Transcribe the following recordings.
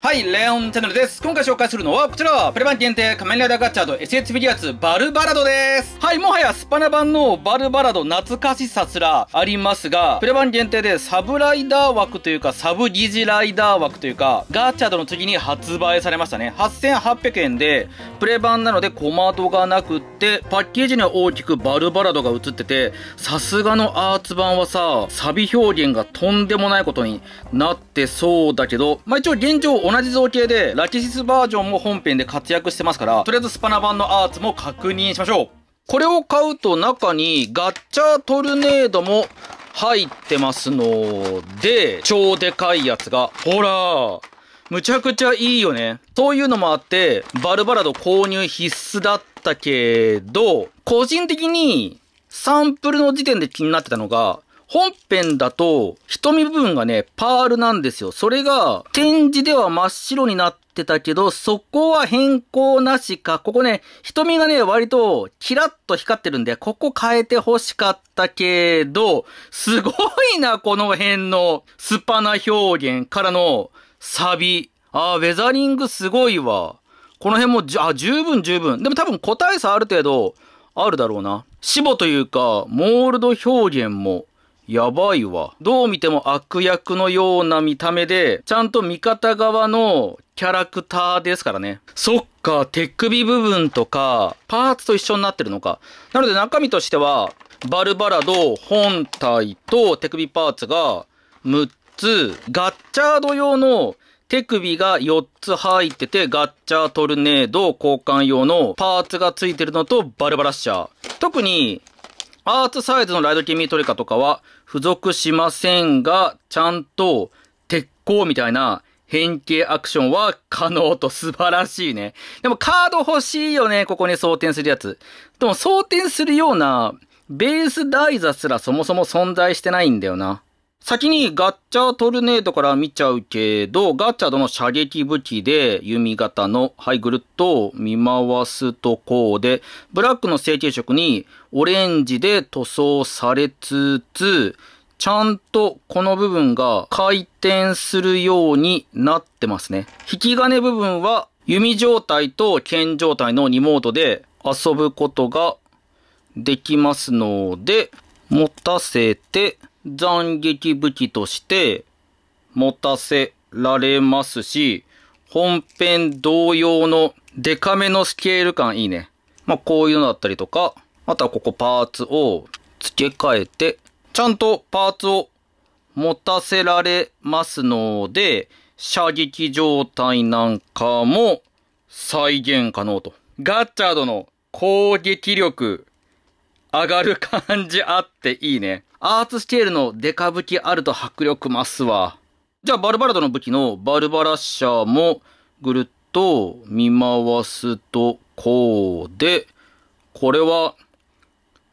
はい、レオンチャンネルです。今回紹介するのはこちら、プレ版限定仮面ライダーガッチャード SS フィギュアツバルバラドです。はい、もはやスパナ版のバルバラド懐かしさすらありますが、プレ版限定でサブライダー枠というか、サブ疑似ライダー枠というか、ガッチャードの次に発売されましたね。8800円で、プレ版なので小窓がなくって、パッケージには大きくバルバラドが映ってて、さすがのアーツ版はさ、サビ表現がとんでもないことになってそうだけど、まあ一応現状同じ造形で、ラキシスバージョンも本編で活躍してますから、とりあえずスパナ版のアーツも確認しましょう。これを買うと中にガッチャートルネードも入ってますので、超でかいやつが、ほらむちゃくちゃいいよね。そういうのもあって、バルバラド購入必須だったけど、個人的にサンプルの時点で気になってたのが、本編だと、瞳部分がね、パールなんですよ。それが、展示では真っ白になってたけど、そこは変更なしか。ここね、瞳がね、割と、キラッと光ってるんで、ここ変えて欲しかったけど、すごいな、この辺の、スパナ表現からの、サビ。あー、ウェザリングすごいわ。この辺も、あ、十分十分。でも多分個体差ある程度、あるだろうな。死母というか、モールド表現も、やばいわ。どう見ても悪役のような見た目で、ちゃんと味方側のキャラクターですからね。そっか、手首部分とか、パーツと一緒になってるのか。なので中身としては、バルバラド本体と手首パーツが6つ、ガッチャード用の手首が4つ入ってて、ガッチャートルネード交換用のパーツが付いてるのとバルバラッシャー。特にアーツサイズのライドキミートリカとかは付属しませんが、ちゃんと鉄鋼みたいな変形アクションは可能と素晴らしいね。でもカード欲しいよね、ここに装填するやつ。でも装填するようなベース台座すらそもそも存在してないんだよな。先にガッチャートルネードから見ちゃうけど、ガッチャードの射撃武器で弓型の、はい、ぐるっと見回すとこうで、ブラックの成形色にオレンジで塗装されつつ、ちゃんとこの部分が回転するようになってますね。引き金部分は弓状態と剣状態の2モードで遊ぶことができますので、持たせて、斬撃武器として持たせられますし、本編同様のデカめのスケール感いいね。まあ、こういうのだったりとか、あとはここパーツを付け替えて、ちゃんとパーツを持たせられますので、射撃状態なんかも再現可能と。ガッチャードの攻撃力上がる感じあっていいね。アーツスケールのデカ武器あると迫力増すわ。じゃあ、バルバラドの武器のバルバラッシャーもぐるっと見回すとこうで、これは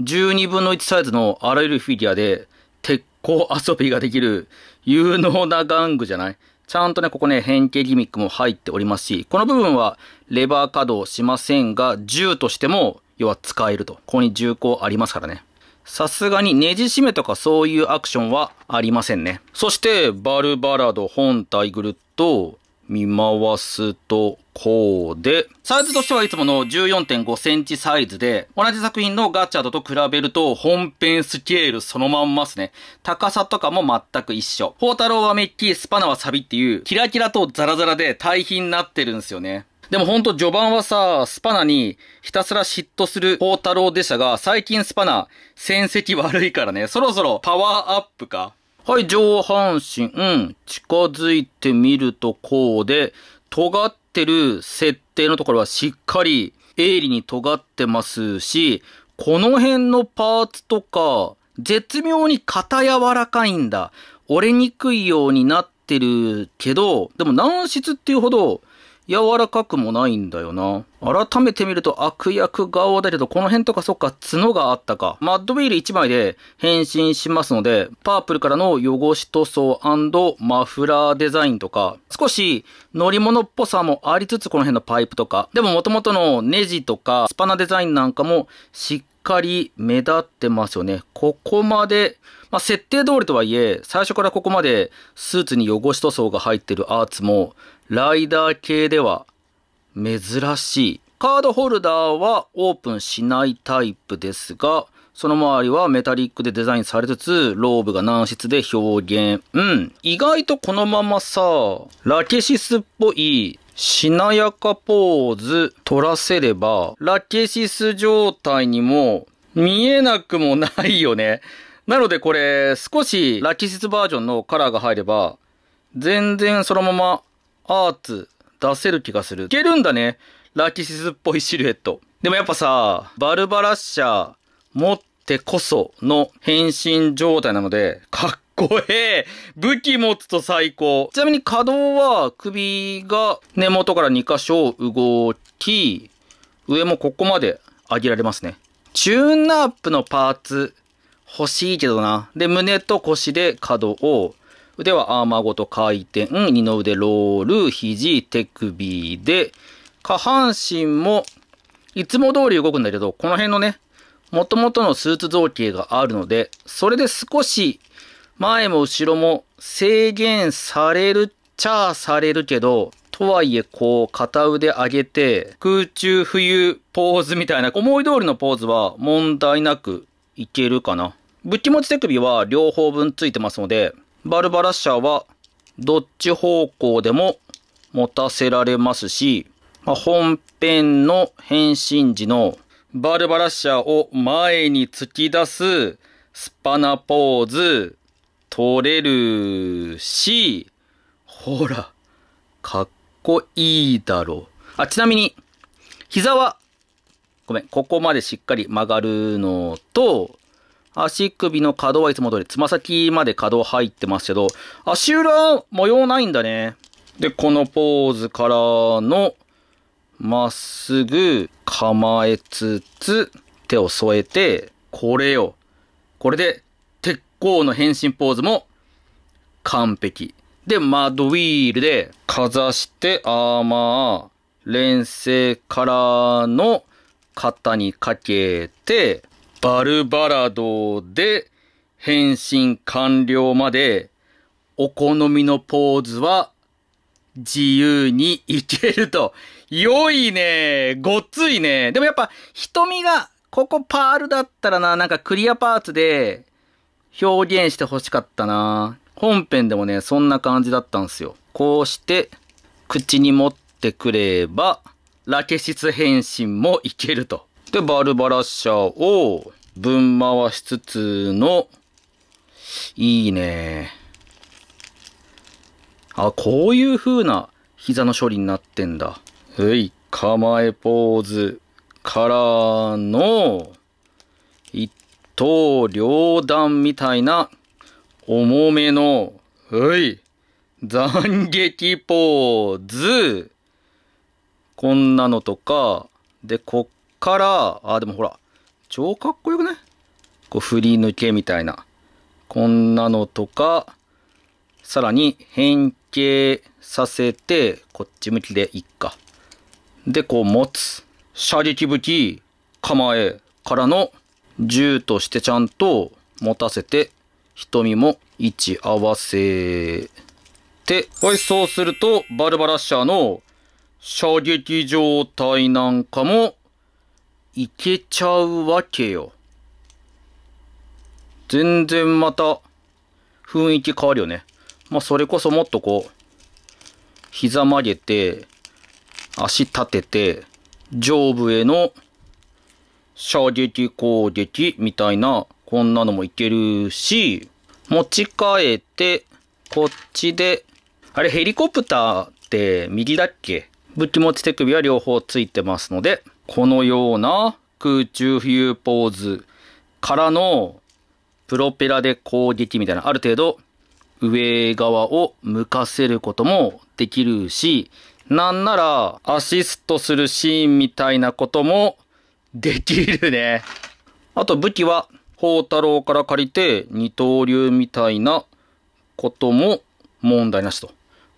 12分の1サイズのあらゆるフィギュアで鉄鋼遊びができる有能な玩具じゃない？ちゃんとね、ここね、変形ギミックも入っておりますし、この部分はレバー稼働しませんが、銃としても、要は使えると。ここに銃口ありますからね。さすがにネジ締めとかそういうアクションはありませんね。そして、バルバラド本体ぐるっと見回すと、こうで、サイズとしてはいつもの14.5センチサイズで、同じ作品のガチャードと比べると本編スケールそのまんますね。高さとかも全く一緒。ポータローはメッキ、スパナはサビっていう、キラキラとザラザラで対比になってるんですよね。でもほんと序盤はさ、スパナにひたすら嫉妬するポータローでしたが、最近スパナ、戦績悪いからね、そろそろパワーアップかはい、上半身、うん、近づいてみるとこうで、尖ってる設定のところはしっかり鋭利に尖ってますし、この辺のパーツとか、絶妙に硬柔らかいんだ。折れにくいようになってるけど、でも軟質っていうほど柔らかくもないんだよな。改めて見ると悪役顔だけど、この辺とかそっか角があったか。マッドウィール1枚で変身しますので、パープルからの汚し塗装マフラーデザインとか、少し乗り物っぽさもありつつこの辺のパイプとか、でも元々のネジとかスパナデザインなんかもしっかり目立ってますよね。ここまで、まあ、設定通りとはいえ、最初からここまでスーツに汚し塗装が入ってるアーツもライダー系では珍しい。カードホルダーはオープンしないタイプですが、その周りはメタリックでデザインされつつ、ローブが軟質で表現。うん。意外とこのままさ、ラケシスっぽいしなやかポーズ取らせれば、ラケシス状態にも見えなくもないよね。なのでこれ、少しラケシスバージョンのカラーが入れば、全然そのままアーツ出せる気がする。いけるんだね。ラケシスっぽいシルエット。でもやっぱさ、バルバラッシャー持ってこその変身状態なので、かっこええ武器持つと最高。ちなみに可動は首が根元から2箇所動き、上もここまで上げられますね。チューンナップのパーツ欲しいけどな。で、胸と腰で可動。腕はアーマーごと回転。二の腕ロール。肘、手首で。下半身もいつも通り動くんだけど、この辺のね、元々のスーツ造形があるので、それで少し前も後ろも制限されるっちゃされるけど、とはいえこう片腕上げて空中浮遊ポーズみたいな思い通りのポーズは問題なくいけるかな。武器持ち手首は両方分ついてますので、バルバラッシャーはどっち方向でも持たせられますし、まあ、本編の変身時のバルバラッシャーを前に突き出すスパナポーズ取れるし、ほら、かっこいいだろう。あ、ちなみに、膝は、ごめん、ここまでしっかり曲がるのと、足首の可動はいつも通り、つま先まで可動入ってますけど、足裏模様ないんだね。で、このポーズからの、まっすぐ構えつつ、手を添えて、これよ。これでゴーの変身ポーズも完璧。で、マッドウィールでかざしてアーマー、連星からの肩にかけて、バルバラドで変身完了までお好みのポーズは自由にいけると。良いね。ごっついね。でもやっぱ瞳がここパールだったらな、なんかクリアパーツで表現して欲しかったな本編でもね、そんな感じだったんですよ。こうして、口に持ってくれば、ラケシス変身もいけると。で、バルバラッシャーを分回しつつの、いいね。あ、こういう風な膝の処理になってんだ。はい、構えポーズからの、一刀両断みたいな重めの、はい、斬撃ポーズ。こんなのとか、で、こっから、あ、でもほら、超かっこよくない？こう振り抜けみたいな。こんなのとか、さらに変形させて、こっち向きでいっか。で、こう持つ。射撃武器、構えからの銃としてちゃんと持たせて、瞳も位置合わせて、はい、そうすると、バルバラッシャーの射撃状態なんかもいけちゃうわけよ。全然また雰囲気変わるよね。まあ、それこそもっとこう、膝曲げて、足立てて、上部への射撃攻撃みたいな、こんなのもいけるし、持ち替えて、こっちで、あれヘリコプターって右だっけ？武器持ち手首は両方ついてますので、このような空中浮遊ポーズからのプロペラで攻撃みたいな、ある程度上側を向かせることもできるし、なんならアシストするシーンみたいなこともできるね。あと武器は、宝太郎から借りて二刀流みたいなことも問題なしと。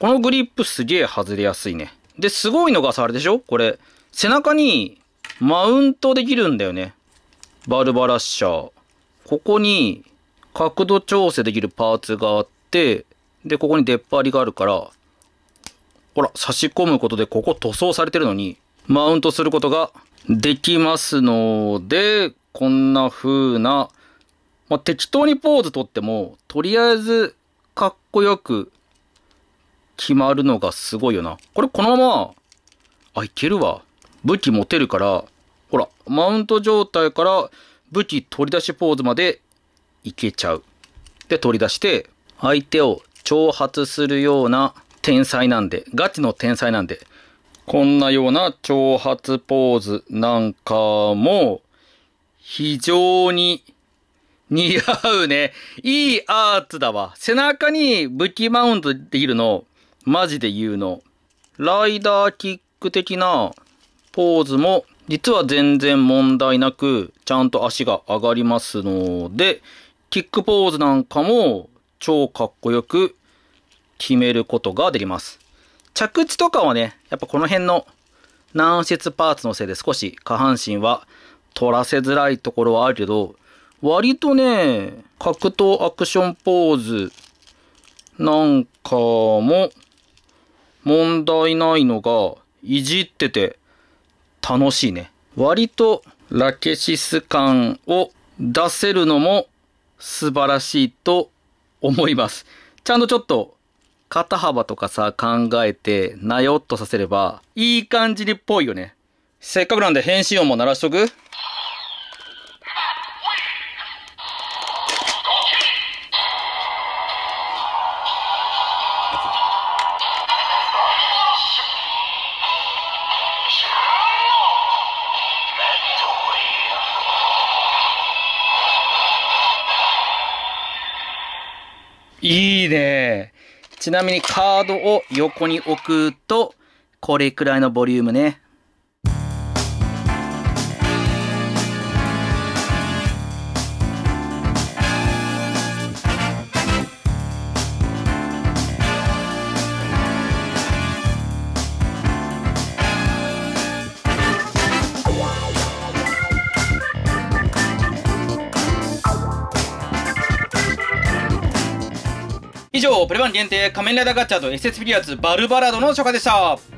このグリップすげえ外れやすいね。で、すごいのがさ、あれでしょ？これ、背中にマウントできるんだよね。バルバラッシャー。ここに角度調整できるパーツがあって、で、ここに出っ張りがあるから、ほら、差し込むことでここ塗装されてるのに、マウントすることができますので、こんな風な、まあ、適当にポーズ取っても、とりあえずかっこよく決まるのがすごいよな。これこのまま、あ、いけるわ。武器持てるから、ほら、マウント状態から武器取り出しポーズまでいけちゃう。で、取り出して、相手を挑発するような天才なんで、ガチの天才なんで、こんなような挑発ポーズなんかも、非常に似合うね。いいアーツだわ。背中に武器マウントできるの、マジで言うの。ライダーキック的なポーズも、実は全然問題なく、ちゃんと足が上がりますので、キックポーズなんかも超かっこよく決めることができます。着地とかはね、やっぱこの辺の軟質パーツのせいで少し下半身は取らせづらいところはあるけど、割とね、格闘アクションポーズなんかも問題ないのが、いじってて楽しいね。割とラケシス感を出せるのも素晴らしいと思います。ちゃんとちょっと肩幅とかさ考えてなよっとさせればいい感じにっぽいよね。せっかくなんで変身音も鳴らしとく？ちなみにカードを横に置くと、これくらいのボリュームね。プレバン限定仮面ライダーガチャと SS ピリアーズバルバラードの紹介でした。